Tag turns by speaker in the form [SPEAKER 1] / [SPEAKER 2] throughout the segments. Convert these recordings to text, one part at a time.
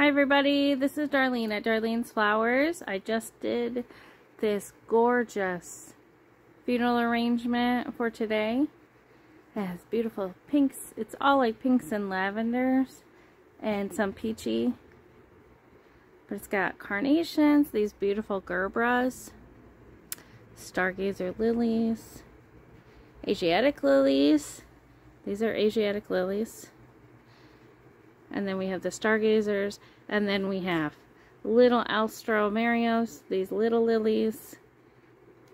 [SPEAKER 1] Hi everybody, this is Darlene at Darlene's Flowers. I just did this gorgeous funeral arrangement for today. It has beautiful pinks. It's all like pinks and lavenders and some peachy. But it's got carnations, these beautiful gerberas, stargazer lilies, Asiatic lilies. These are Asiatic lilies and then we have the stargazers, and then we have little alströmerias, these little lilies,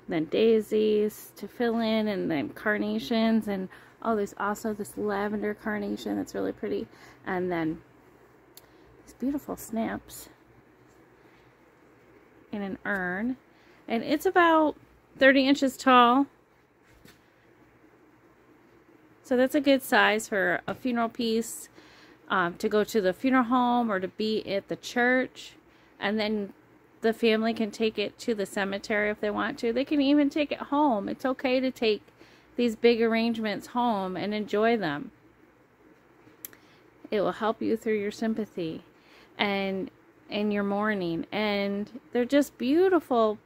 [SPEAKER 1] then daisies to fill in, and then carnations, and oh, there's also this lavender carnation that's really pretty, and then these beautiful snaps in an urn, and it's about 30 inches tall. So that's a good size for a funeral piece um, to go to the funeral home or to be at the church. And then the family can take it to the cemetery if they want to. They can even take it home. It's okay to take these big arrangements home and enjoy them. It will help you through your sympathy and in your mourning. And they're just beautiful,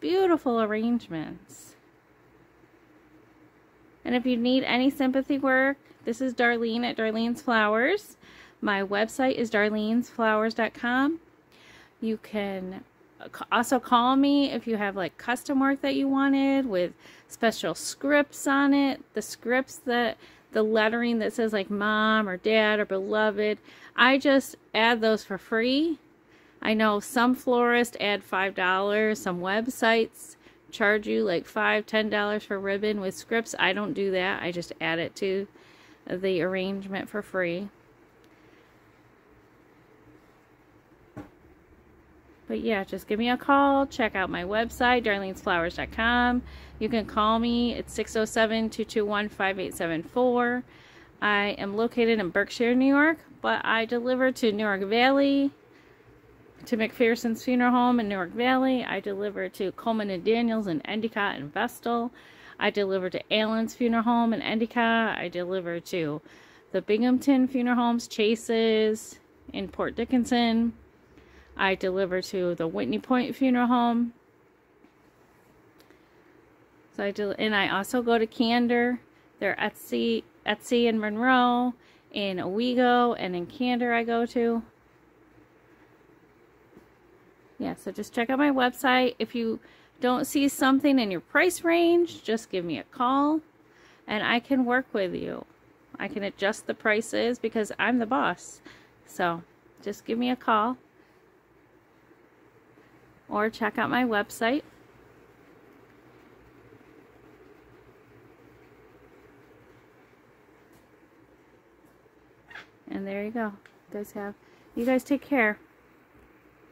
[SPEAKER 1] beautiful arrangements. And if you need any sympathy work, this is Darlene at Darlene's Flowers. My website is darlenesflowers.com. You can also call me if you have like custom work that you wanted with special scripts on it. The scripts that the lettering that says like mom or dad or beloved. I just add those for free. I know some florists add $5, some websites charge you like five, ten dollars for ribbon with scripts. I don't do that. I just add it to the arrangement for free. But yeah, just give me a call. Check out my website, darlenesflowers.com. You can call me at 607-221-5874. I am located in Berkshire, New York, but I deliver to Newark Valley, to McPherson's Funeral Home in Newark Valley. I deliver to Coleman and Daniels in Endicott and Vestal. I deliver to Allen's Funeral Home in Endicott. I deliver to the Binghamton Funeral Homes, Chase's in Port Dickinson. I deliver to the Whitney Point Funeral Home. So I do, and I also go to Candor. They're Estey, Estey in Monroe, in Owego, and in Candor I go to yeah, so just check out my website. If you don't see something in your price range, just give me a call and I can work with you. I can adjust the prices because I'm the boss. So just give me a call or check out my website. And there you go. You guys have, you guys take care.